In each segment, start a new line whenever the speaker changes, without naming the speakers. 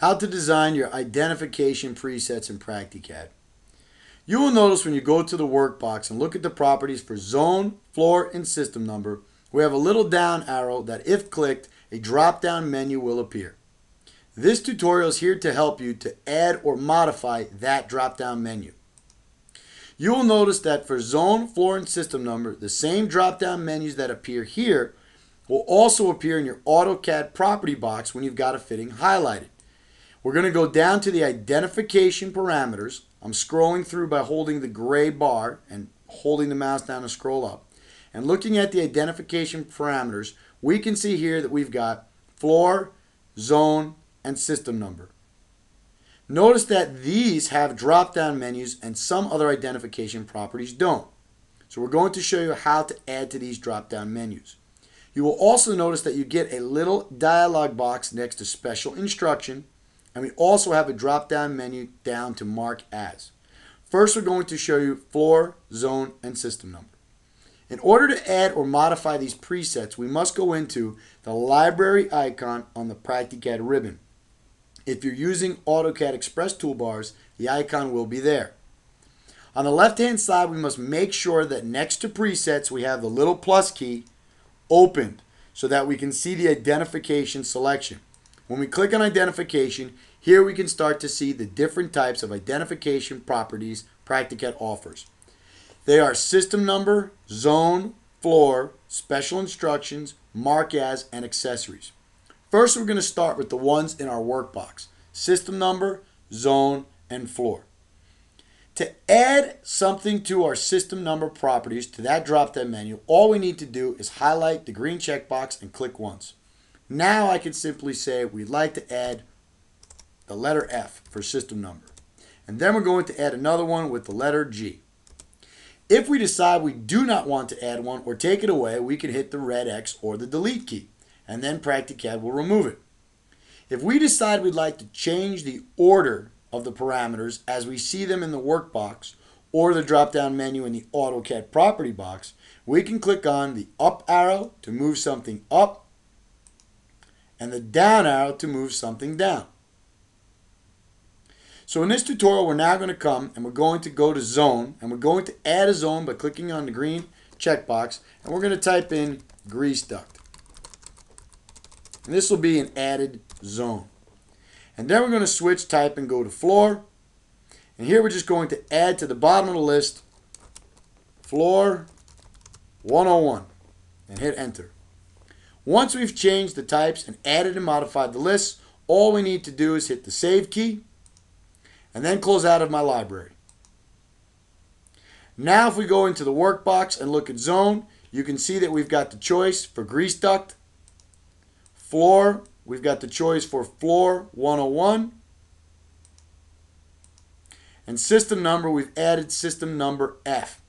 how to design your identification presets in Practicad. You will notice when you go to the workbox and look at the properties for zone, floor, and system number, we have a little down arrow that if clicked, a drop-down menu will appear. This tutorial is here to help you to add or modify that drop-down menu. You will notice that for zone, floor, and system number, the same drop-down menus that appear here will also appear in your AutoCAD property box when you've got a fitting highlighted. We're going to go down to the identification parameters. I'm scrolling through by holding the gray bar and holding the mouse down to scroll up. And looking at the identification parameters, we can see here that we've got floor, zone, and system number. Notice that these have drop-down menus and some other identification properties don't. So we're going to show you how to add to these drop-down menus. You will also notice that you get a little dialog box next to special instruction and we also have a drop down menu down to mark as. First we're going to show you floor, zone, and system number. In order to add or modify these presets, we must go into the library icon on the Practicad ribbon. If you're using AutoCAD Express toolbars, the icon will be there. On the left hand side, we must make sure that next to presets, we have the little plus key opened so that we can see the identification selection. When we click on identification, here we can start to see the different types of identification properties Practicad offers. They are system number, zone, floor, special instructions, mark as, and accessories. First, we're going to start with the ones in our workbox. System number, zone, and floor. To add something to our system number properties to that drop-down menu, all we need to do is highlight the green checkbox and click once. Now I can simply say we'd like to add the letter F for system number. And then we're going to add another one with the letter G. If we decide we do not want to add one or take it away, we can hit the red X or the delete key, and then Practicad will remove it. If we decide we'd like to change the order of the parameters as we see them in the workbox or the drop-down menu in the AutoCAD property box, we can click on the up arrow to move something up and the down arrow to move something down. So in this tutorial, we're now going to come and we're going to go to zone and we're going to add a zone by clicking on the green checkbox and we're going to type in grease duct. And this will be an added zone. And then we're going to switch type and go to floor. And here we're just going to add to the bottom of the list floor 101 and hit enter. Once we've changed the types and added and modified the lists, all we need to do is hit the save key and then close out of my library. Now if we go into the workbox and look at zone, you can see that we've got the choice for grease duct, floor, we've got the choice for floor 101, and system number, we've added system number F.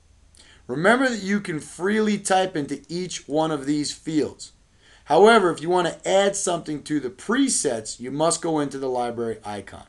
Remember that you can freely type into each one of these fields. However, if you want to add something to the presets, you must go into the library icon.